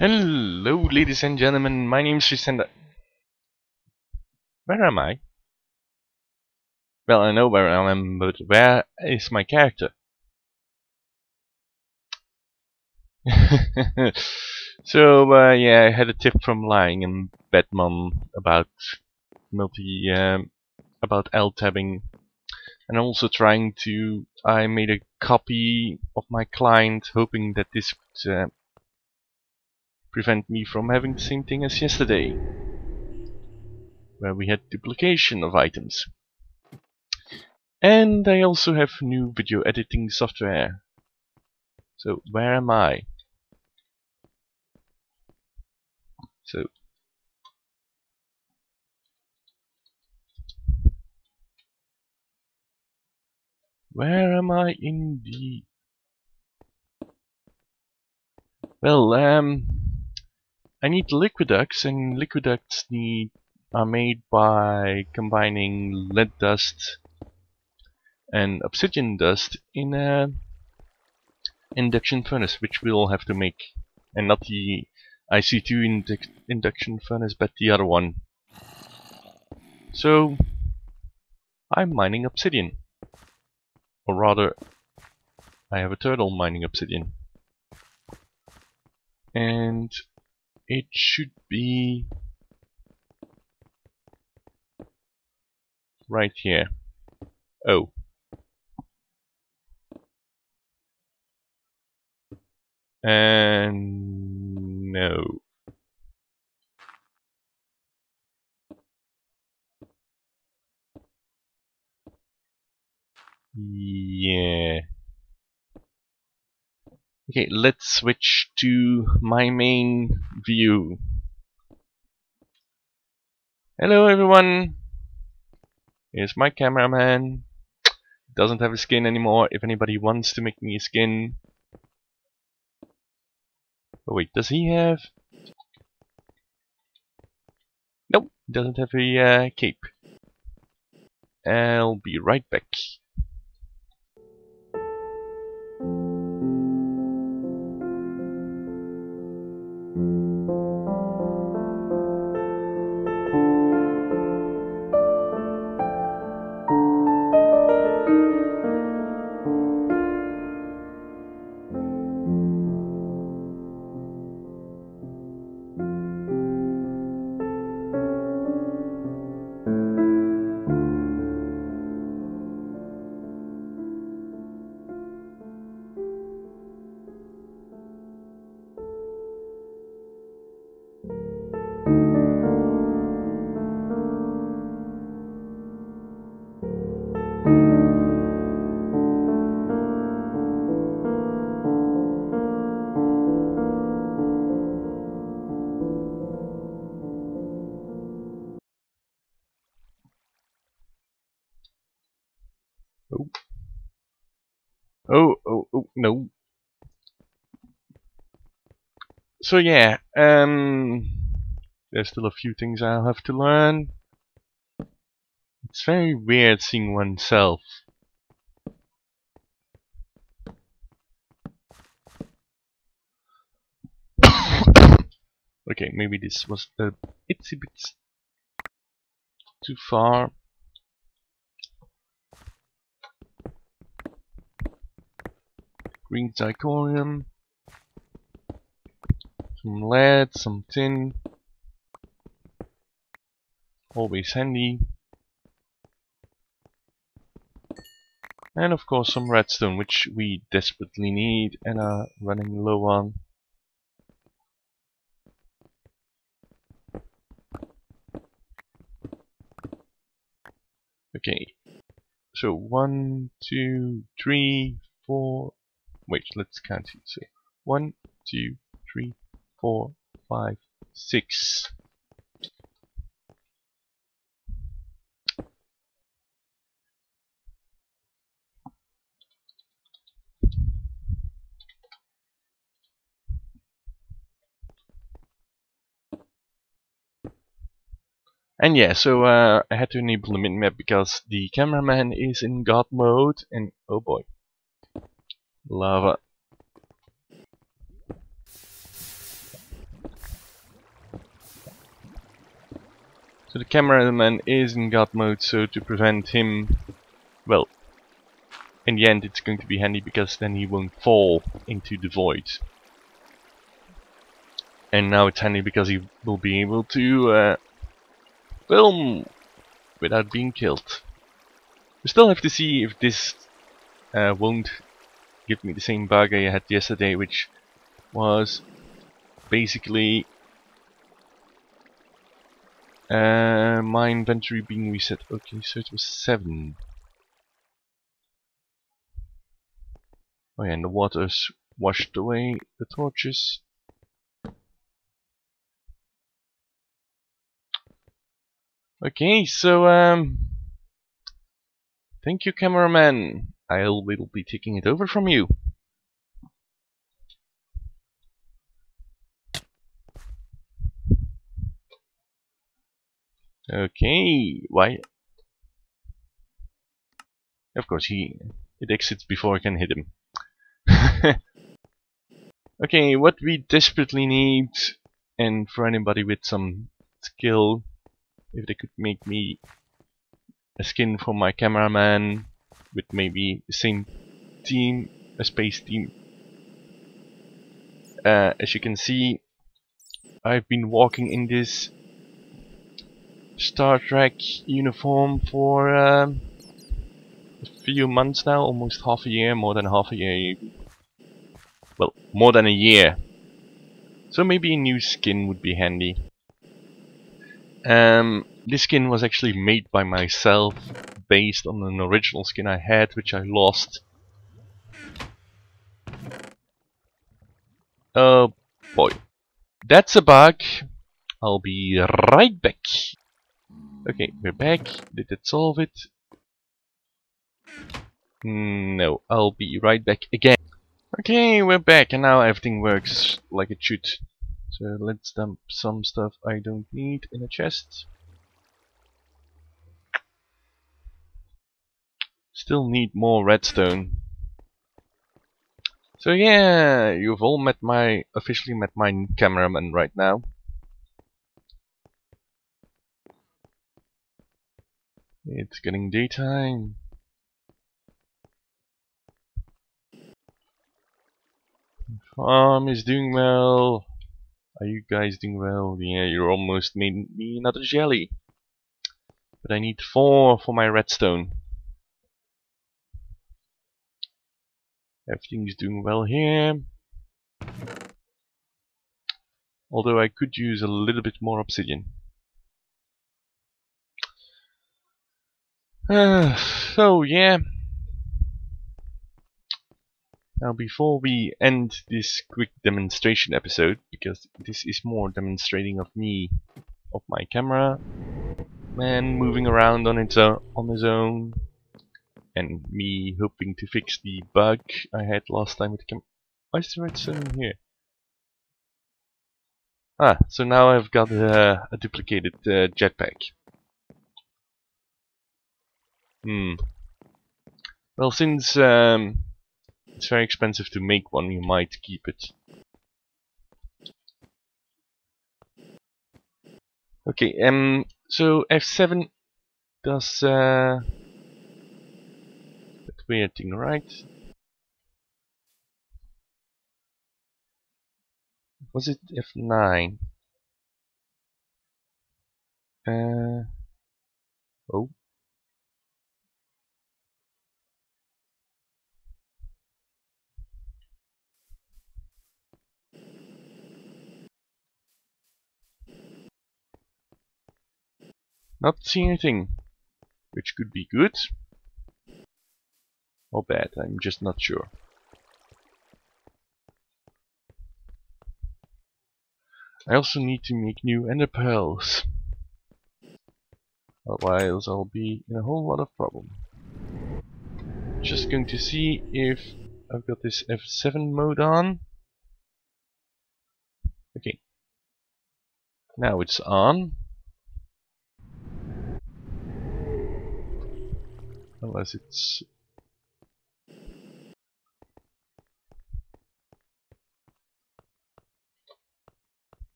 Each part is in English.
Hello, ladies and gentlemen. My name is Resender. Where am I? Well, I know where I am, but where is my character? so, uh, yeah, I had a tip from Lying and Batman about multi, um, about L-tabbing. And also trying to, I made a copy of my client, hoping that this uh, prevent me from having the same thing as yesterday, where we had duplication of items. And I also have new video editing software. So where am I? So where am I in the well um I need liquiducts and liquiducts need are made by combining lead dust and obsidian dust in a induction furnace which we'll have to make. And not the IC2 indu induction furnace but the other one. So I'm mining obsidian. Or rather I have a turtle mining obsidian. And it should be right here. Oh. And no. Yeah. Okay, let's switch to my main view. Hello everyone! Here's my cameraman. Doesn't have a skin anymore. If anybody wants to make me a skin. Oh wait, does he have? Nope, doesn't have a uh, cape. I'll be right back. Oh, oh, oh, no. So yeah, um, there's still a few things I'll have to learn. It's very weird seeing oneself. okay, maybe this was a itsy bit too far. Green zirconium, some lead, some tin, always handy, and of course some redstone which we desperately need and are running low on. Okay, so one, two, three, four, wait, let's count it. So one, two, three, four, five, six. And yeah, so uh, I had to enable the minimap because the cameraman is in God mode and oh boy. Lava. So the cameraman is in god mode, so to prevent him... Well, in the end it's going to be handy because then he won't fall into the void. And now it's handy because he will be able to uh, film without being killed. We still have to see if this uh, won't give me the same bug I had yesterday, which was basically uh, my inventory being reset. Okay, so it was 7. Oh yeah, and the water's washed away the torches. Okay, so um, thank you cameraman. I will be taking it over from you. Okay, why? Of course, he it exits before I can hit him. okay, what we desperately need, and for anybody with some skill, if they could make me a skin for my cameraman with maybe the same team, a space team. Uh, as you can see, I've been walking in this Star Trek uniform for um, a few months now, almost half a year, more than half a year. Well, more than a year. So maybe a new skin would be handy. Um, this skin was actually made by myself, based on an original skin I had, which I lost. Oh boy. That's a bug. I'll be right back. Okay, we're back. Did it solve it? No, I'll be right back again. Okay, we're back and now everything works like it should. So let's dump some stuff I don't need in a chest. Still need more redstone. So yeah, you've all met my, officially met my cameraman right now. It's getting daytime. Farm is doing well. Are you guys doing well? Yeah, you almost made me another jelly. But I need four for my redstone. Everything's doing well here. Although I could use a little bit more obsidian. Uh, so yeah. Now before we end this quick demonstration episode, because this is more demonstrating of me, of my camera, man moving around on its own, on his own, and me hoping to fix the bug I had last time with camera. Why is the redstone here? Ah, so now I've got uh, a duplicated uh, jetpack. Hmm. Well, since um, it's very expensive to make one, you might keep it. Okay, um, so F7 does uh, weird right? Was it F9? Uh, oh. Not seeing anything, which could be good or bad, I'm just not sure. I also need to make new ender pearls. Otherwise I'll be in a whole lot of problem. Just going to see if I've got this F7 mode on. Okay. Now it's on. Unless it's...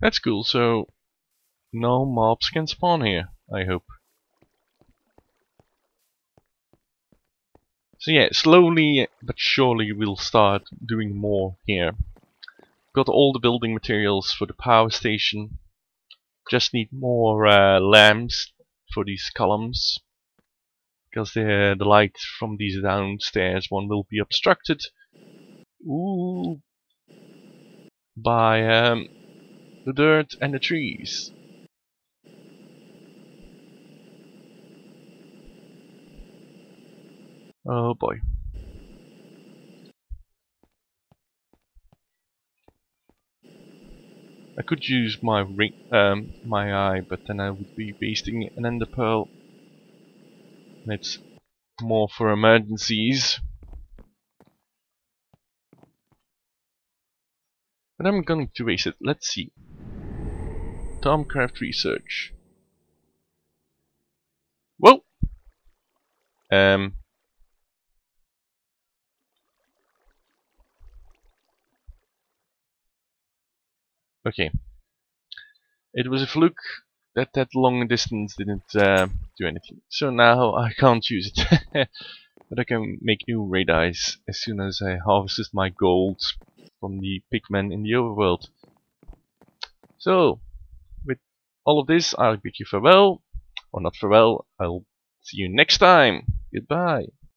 That's cool, so no mobs can spawn here, I hope. So yeah, slowly but surely we'll start doing more here. Got all the building materials for the power station. Just need more uh, lamps for these columns. Because the, the light from these downstairs one will be obstructed. Ooh, by um, the dirt and the trees. Oh boy. I could use my ring, um, my eye, but then I would be wasting an ender pearl. And it's more for emergencies. But I'm going to waste it. Let's see. Thaumcraft research. Whoa! Um. Okay. It was a fluke that that long distance didn't uh, do anything. So now I can't use it. but I can make new red eyes as soon as I harvested my gold from the pigmen in the overworld. So, all of this, I'll bid you farewell, or not farewell, I'll see you next time. Goodbye.